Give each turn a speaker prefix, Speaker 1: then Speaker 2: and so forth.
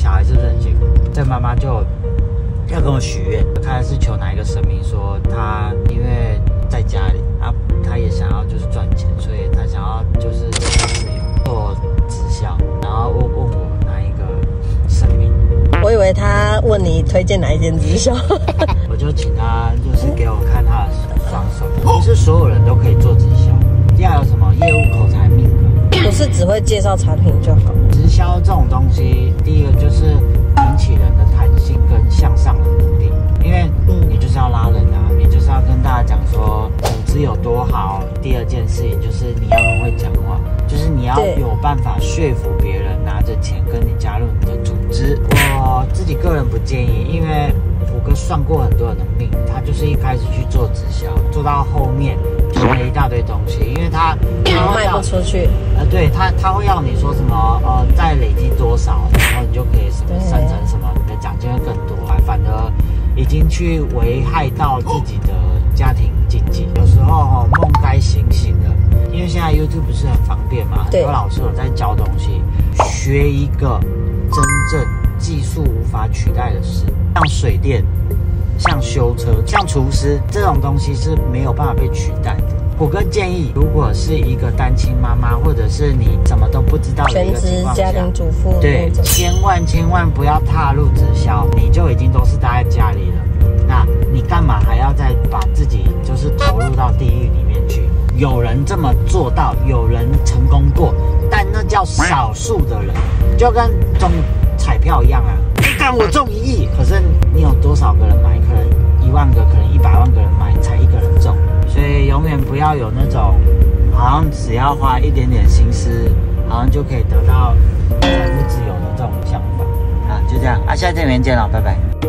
Speaker 1: 小孩是不是很辛苦？这妈妈就要跟我许愿，看是求哪一个神明，说她因为在家里啊，她也想要就是赚钱，所以她想要就是自由做直销，然后问问我哪一个神明，
Speaker 2: 我以为他问你推荐哪一间直销，
Speaker 1: 我就请他就是给我看他的双手，不是所有人都可以做直销，要有什么业务口才命格。
Speaker 2: 不是只会介绍产品就好。
Speaker 1: 直销这种东西，第二件事情就是你要很会讲话，就是你要有办法说服别人拿着钱跟你加入你的组织。我自己个人不建议，因为我哥算过很多人的命，他就是一开始去做直销，做到后面囤了一大堆东西，因为他他会
Speaker 2: 卖
Speaker 1: 要
Speaker 2: 不出去，
Speaker 1: 呃，对他他会要你说什么呃，再累积多少，然后你就可以什么生成什么，你的奖金会更多，反而已经去危害到自己的家庭经济。有时候哦，梦该醒醒的，因为现在 YouTube 不是很方便嘛，很多老师有在教东西，学一个真正技术无法取代的事，像水电。像修车、像厨师这种东西是没有办法被取代的。虎哥建议，如果是一个单亲妈妈，或者是你什么都不知道的一个情况下
Speaker 2: 家庭，主妇
Speaker 1: 对。千万千万不要踏入直销，你就已经都是待在家里了，有人这么做到，有人成功过，但那叫少数的人，就跟中彩票一样啊。但我中一亿，可是你有多少个人买？可能一万个，可能一百万个人买，才一个人中。所以永远不要有那种好像只要花一点点心思，好像就可以得到财富自由的这种想法啊。就这样啊，下次见面见了，拜拜。